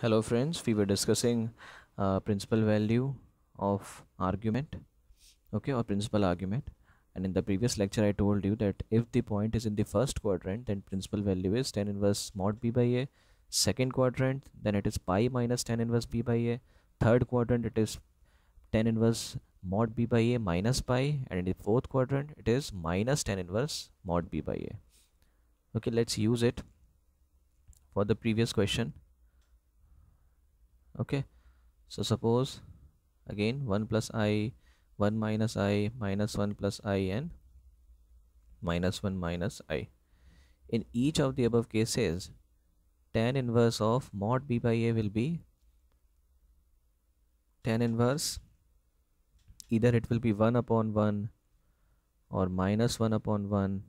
hello friends. We were discussing uh, principal value of argument okay or principal argument. And in the previous lecture I told you that if the point is in the first quadrant then principal value is tan inverse mod b by a. Second quadrant then it is pi minus tan inverse b by a. Third quadrant it is tan inverse mod b by a minus pi. And in the fourth quadrant it is minus tan inverse mod b by a. Okay let's use it for the previous question okay. So suppose again 1 plus i 1 minus i minus 1 plus i and minus 1 minus i. In each of the above cases tan inverse of mod b by a will be tan inverse either it will be 1 upon 1 or minus 1 upon 1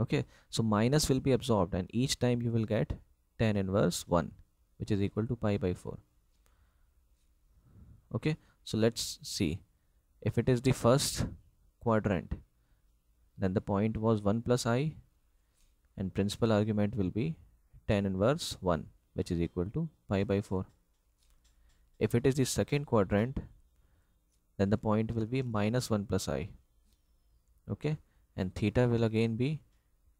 okay. So minus will be absorbed and each time you will get tan inverse 1 which is equal to pi by 4 okay so let's see. If it is the first quadrant then the point was 1 plus i and principal argument will be tan inverse 1 which is equal to pi by 4 if it is the second quadrant then the point will be minus 1 plus i. Okay and theta will again be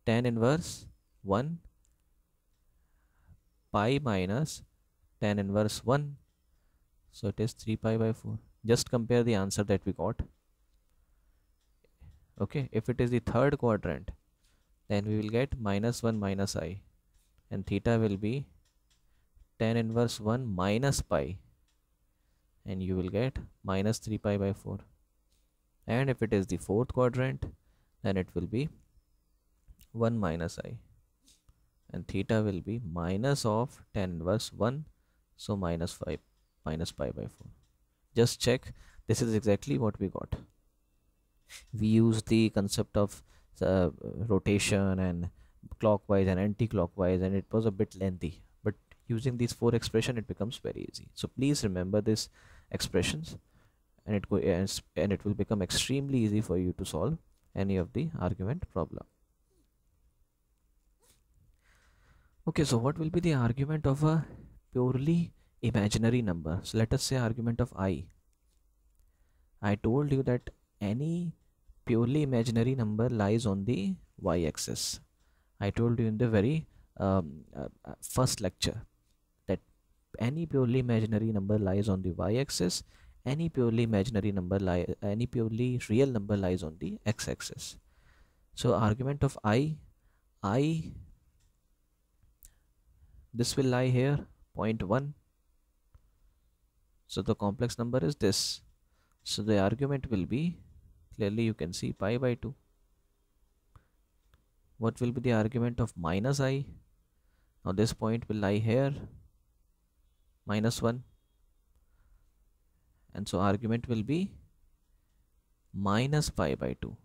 tan inverse 1 pi minus tan inverse 1 so it is 3 pi by 4 just compare the answer that we got. Okay if it is the third quadrant then we will get minus 1 minus i and theta will be tan inverse 1 minus pi and you will get minus 3 pi by 4 and if it is the fourth quadrant then it will be 1 minus i and theta will be minus of tan inverse 1 so minus 5 minus pi by 4 just check this is exactly what we got. We use the concept of uh, rotation and clockwise and anti-clockwise and it was a bit lengthy. But using these four expression it becomes very easy. So please remember these expressions and it go and it will become extremely easy for you to solve any of the argument problem. Okay so what will be the argument of a purely imaginary number. So let us say argument of i. I told you that any purely imaginary number lies on the y-axis. I told you in the very um, uh, uh first lecture that any purely imaginary number lies on the y-axis any purely imaginary number lie any purely real number lies on the x-axis. So argument of i i this will lie here 0.1 so the complex number is this. So the argument will be clearly you can see pi by 2 what will be the argument of minus i? Now this point will lie here minus 1 and so argument will be minus pi by 2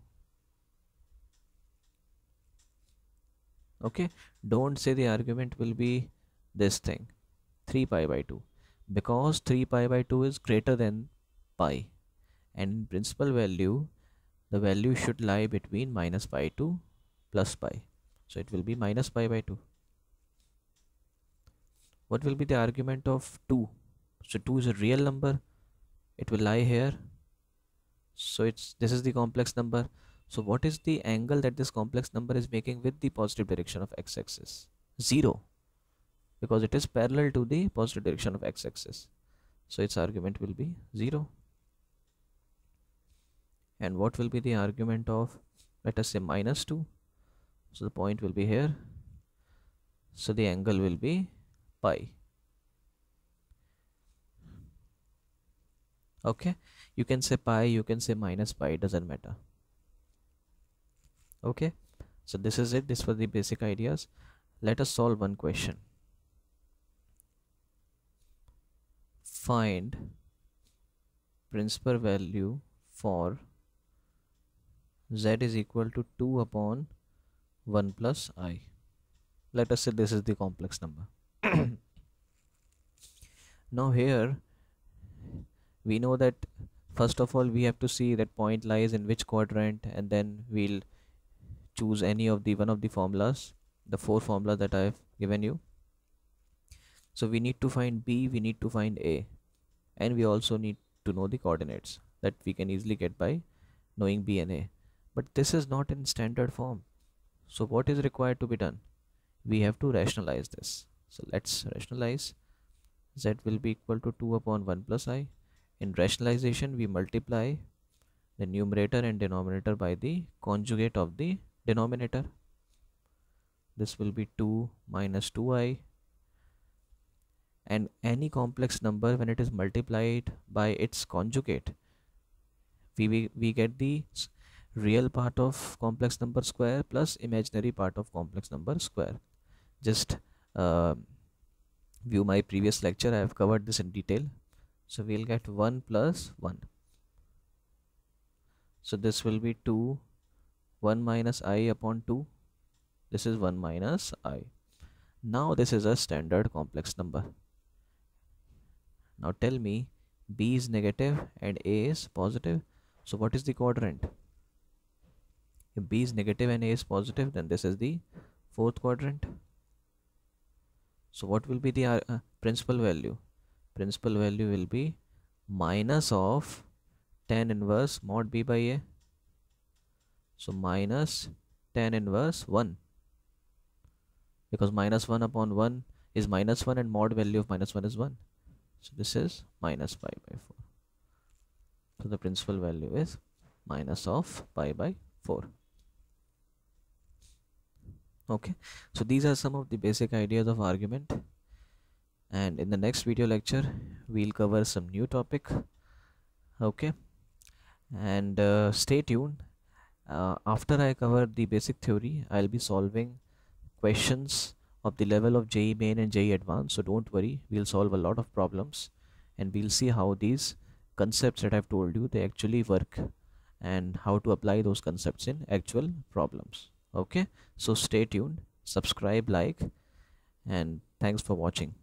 okay? Don't say the argument will be this thing 3 pi by 2 because 3 pi by 2 is greater than pi. And in principal value the value should lie between minus pi to plus pi. So it will be minus pi by 2 what will be the argument of 2 so 2 is a real number. It will lie here. So it's this is the complex number. So what is the angle that this complex number is making with the positive direction of x-axis 0 because it is parallel to the positive direction of x-axis. So its argument will be 0 and what will be the argument of let us say minus 2 so the point will be here. So the angle will be pi. Okay? You can say pi you can say minus pi it doesn't matter. Okay? So this is it. This was the basic ideas. Let us solve one question find principal value for z is equal to 2 upon 1 plus i. Let us say this is the complex number. Now here we know that first of all we have to see that point lies in which quadrant and then we'll choose any of the one of the formulas the four formulas that I have given you so we need to find b we need to find a and we also need to know the coordinates that we can easily get by knowing b and a. But this is not in standard form. So what is required to be done? We have to rationalize this. So let's rationalize. Z will be equal to 2 upon 1 plus i. In rationalization we multiply the numerator and denominator by the conjugate of the denominator. This will be 2 minus 2i and any complex number when it is multiplied by its conjugate we, we, we get the real part of complex number square plus imaginary part of complex number square. Just uh, view my previous lecture. I have covered this in detail. So we'll get 1 plus 1 so this will be 2 1 minus i upon 2 this is 1 minus i. Now this is a standard complex number now tell me b is negative and a is positive. So what is the quadrant? If b is negative and a is positive then this is the fourth quadrant. So what will be the uh, uh, principal value? Principal value will be minus of tan inverse mod b by a. So minus tan inverse 1 because minus 1 upon 1 is minus 1 and mod value of minus 1 is 1 so this is minus pi by 4 so the principal value is minus of pi by 4 okay. So these are some of the basic ideas of argument. And in the next video lecture we'll cover some new topic. Okay. And uh, stay tuned. Uh, after I cover the basic theory I'll be solving questions of the level of JEE main and JEE advanced so don't worry we'll solve a lot of problems and we'll see how these concepts that I've told you they actually work and how to apply those concepts in actual problems. Okay? So stay tuned subscribe like and thanks for watching